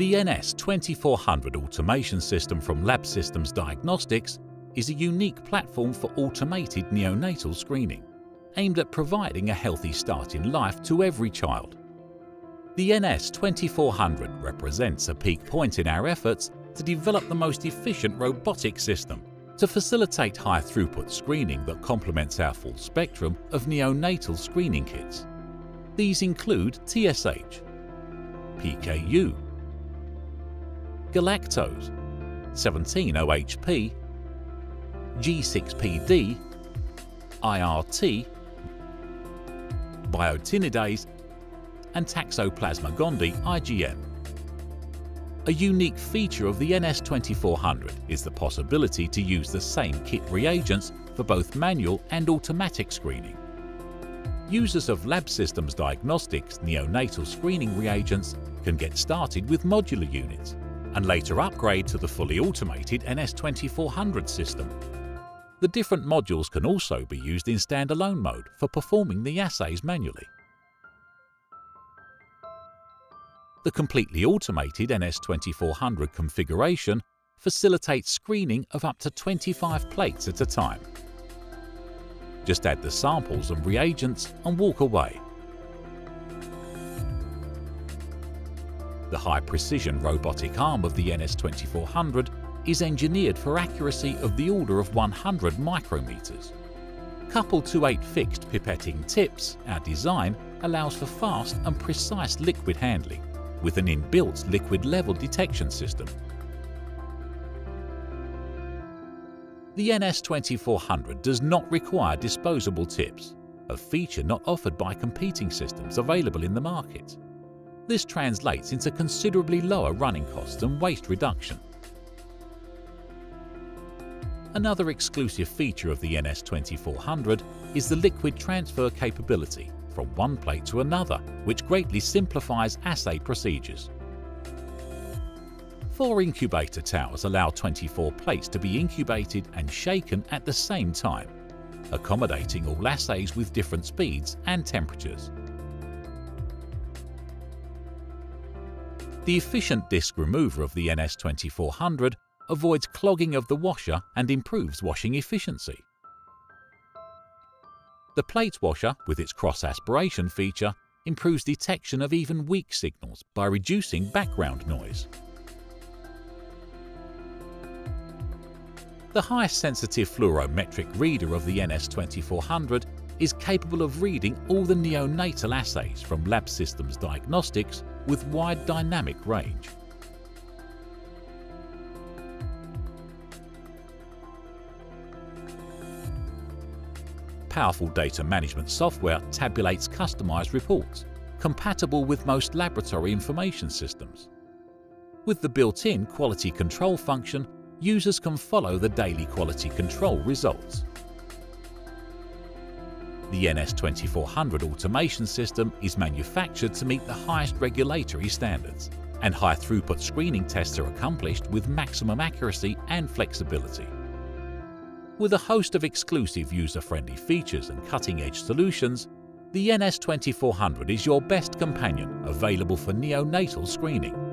The NS2400 automation system from Labsystems Diagnostics is a unique platform for automated neonatal screening, aimed at providing a healthy start in life to every child. The NS2400 represents a peak point in our efforts to develop the most efficient robotic system to facilitate high-throughput screening that complements our full spectrum of neonatal screening kits. These include TSH, PKU, galactose, 17-OHP, G6PD, IRT, biotinidase, and Toxoplasma gondii IgM. A unique feature of the NS2400 is the possibility to use the same kit reagents for both manual and automatic screening. Users of Labsystems Diagnostics neonatal screening reagents can get started with modular units and later upgrade to the fully automated NS2400 system. The different modules can also be used in standalone mode for performing the assays manually. The completely automated NS2400 configuration facilitates screening of up to 25 plates at a time. Just add the samples and reagents and walk away. The high-precision robotic arm of the NS2400 is engineered for accuracy of the order of 100 micrometers. Coupled to eight fixed pipetting tips, our design allows for fast and precise liquid handling with an inbuilt liquid level detection system. The NS2400 does not require disposable tips, a feature not offered by competing systems available in the market. This translates into considerably lower running costs and waste reduction. Another exclusive feature of the NS2400 is the liquid transfer capability from one plate to another, which greatly simplifies assay procedures. Four incubator towers allow 24 plates to be incubated and shaken at the same time, accommodating all assays with different speeds and temperatures. The efficient disc remover of the NS2400 avoids clogging of the washer and improves washing efficiency. The plate washer, with its cross-aspiration feature, improves detection of even weak signals by reducing background noise. The highest sensitive fluorometric reader of the NS2400 is capable of reading all the neonatal assays from Labsystems Diagnostics with wide dynamic range. Powerful data management software tabulates customized reports, compatible with most laboratory information systems. With the built-in quality control function, users can follow the daily quality control results. The NS2400 automation system is manufactured to meet the highest regulatory standards, and high-throughput screening tests are accomplished with maximum accuracy and flexibility. With a host of exclusive user-friendly features and cutting-edge solutions, the NS2400 is your best companion available for neonatal screening.